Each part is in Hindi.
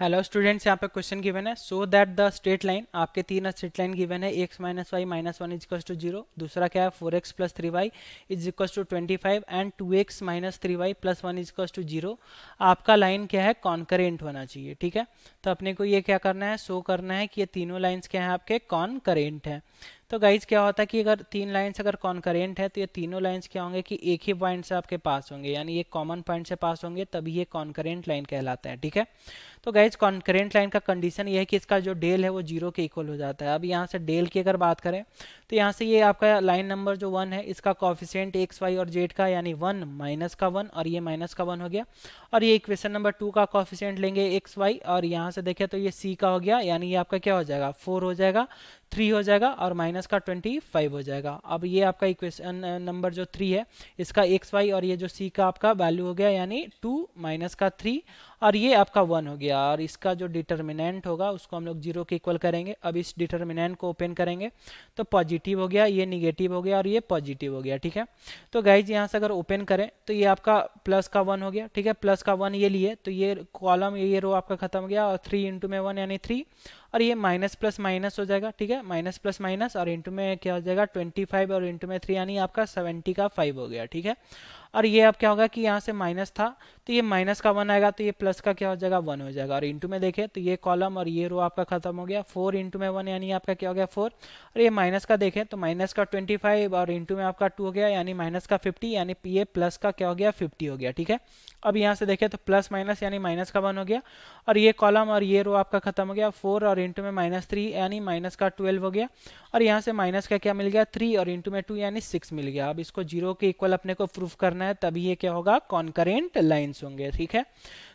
हेलो स्टूडेंट्स यहाँ पे क्वेश्चन गिवन है. So that the straight line आपके तीन स्ट्रेट लाइन गिवन है. X minus y minus one is to zero दूसरा क्या है? Four x plus three y is equal to twenty five and two x minus three y plus one is to zero आपका लाइन क्या है? कॉन्करेंट होना चाहिए, ठीक है? तो अपने को ये क्या करना है? शो करना है कि ये तीनों लाइन्स क्या है? आपके कॉन्करेंट है. तो गाइज़ क्या होता है कि अगर तीन लाइन्स अगर कॉन्करेंट है तो ये तीनों लाइन्स क्या होंगे कि एक ही पॉइंट से आपके पास होंगे. यानी एक कॉमन पॉइंट से पास होंगे, तभी ये कॉन्करेंट लाइन कहलाता है, ठीक है? तो गाइज़ कॉन्करेंट लाइन का कंडीशन ये है कि इसका जो डेल है वो ज़ीरो के इक्वल हो जाता है। अब यहाँ से डेल की अगर बात करें तो यहाँ से ये आपका लाइन नंबर जो वन है, इसका कॉफिशेंट एक्स वाई और जेड का, यानी वन माइनस का वन और ये माइनस का वन हो गया। और ये इक्वेशन नंबर टू का कॉफिशियंट लेंगे एक्स वाई और यहाँ से देखें तो ये सी का हो गया, यानी ये आपका क्या हो जाएगा? फोर हो जाएगा थ्री हो जाएगा और माइनस का ट्वेंटी फाइव हो जाएगा। अब ये आपका इक्वेशन नंबर जो थ्री है, इसका एक्स वाई और ये जो सी का आपका वैल्यू हो गया, यानी टू माइनस का थ्री और ये आपका वन हो गया और इसका जो डिटर्मिनेंट होगा, उसको हम लोग ज़ीरो के इक्वल करेंगे। अब इस डिटर्मिनेंट को ओपन करेंगे तो पॉजिटिव हो गया, ये निगेटिव हो गया और ये पॉजिटिव हो गया, ठीक है? तो गाइज़ यहाँ से अगर ओपन करें तो ये आपका प्लस का वन हो गया, ठीक है? प्लस का वन ये लिए तो ये कॉलम ये रो आपका खत्म हो गया और थ्री इंटू में वन यानी थ्री और ये माइनस प्लस माइनस हो जाएगा, ठीक है? माइनस प्लस माइनस और इंटू में क्या हो जाएगा ट्वेंटी फाइव और इंटू में थ्री यानी आपका सेवेंटी का फाइव हो गया, ठीक है? और ये अब क्या होगा कि यहाँ से माइनस था तो ये माइनस का वन आएगा तो ये प्लस का क्या हो जाएगा? वन हो जाएगा। और इंटू में देखें तो ये कॉलम और ये रो आपका खत्म हो गया। फोर इंटू में वन यानी आपका क्या हो गया? फोर और ये माइनस का देखें तो माइनस का ट्वेंटी फाइव और इंटू में आपका टू हो गया, यानी माइनस का फिफ्टी यानी ये प्लस का क्या हो गया? फिफ्टी हो गया, ठीक है? अब यहाँ से देखें तो प्लस माइनस यानी माइनस का वन हो गया। और ये कॉलम और ये रो आपका खत्म हो गया। फोर और इंटू में माइनस थ्री यानी माइनस का ट्वेल्व हो गया। और यहाँ से माइनस का क्या मिल गया? थ्री और इंटू में टू यानी सिक्स मिल गया। अब इसको ज़ीरो के इक्वल अपने को प्रूफ करना है तभी ये क्या होगा? कॉन्करेंट लाइन्स होंगे ठीक है?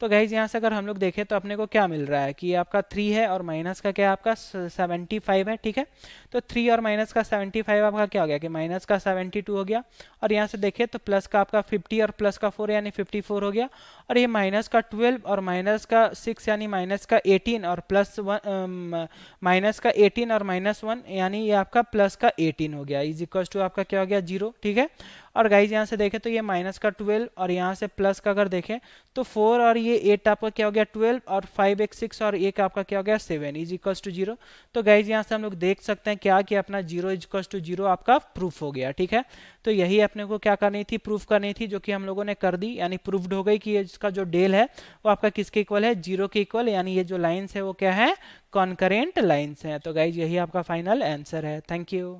तो गाइज़ यहाँ से अगर हम लोग देखें तो अपने को क्या मिल रहा है कि आपका थ्री है और माइनस का क्या आपका सेवेंटी फाइव है, ठीक है? तो थ्री और माइनस का सेवेंटी फाइव आपका क्या हो गया कि माइनस का सेवेंटी टू हो गया। और यहाँ से देखें तो प्लस का आपका फिफ्टी और प्लस का फोर यानी फिफ्टी फोर हो गया। और ये माइनस का ट्वेल्व और माइनस का सिक्स यानी माइनस का एटीन और प्लस वन माइनस का एटीन और माइनस वन यानी ये आपका प्लस का एटीन हो गया। इज़ इक्वल टू आपका क्या हो गया? ज़ीरो ठीक है? और गाइज़ यहाँ से देखें तो ये माइनस का ट्वेल्व और यहाँ से प्लस का अगर देखें तो फोर और ये एट आपका क्या हो गया? ट्वेल्व और फाइव एक सिक्स और एक आपका क्या हो गया? Seven is equals to zero तो गाइज़ यहाँ से हम लोग देख सकते हैं क्या कि अपना zero is equals to zero आपका प्रूफ हो गया, ठीक है? तो यही अपने को क्या करनी थी? प्रूफ करनी थी जो कि हम लोगों ने कर दी, यानी प्रूफ्ड हो गई कि इसका जो डेल है, वो आपका किसके इक्वल है? ज़ीरो के इक्वल यानी ये जो लाइन्स है वो क्या है? कॉन्करेंट लाइन्स है। तो गाइज़ यही आपका फाइनल आंसर है। थैंक यू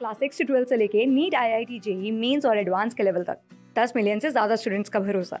क्लास सिक्स से ट्वेल्थ से लेके NEET I I T JEE mains और एडवांस के लेवल तक। दस मिलियन से ज़्यादा स्टूडेंट्स का भरोसा।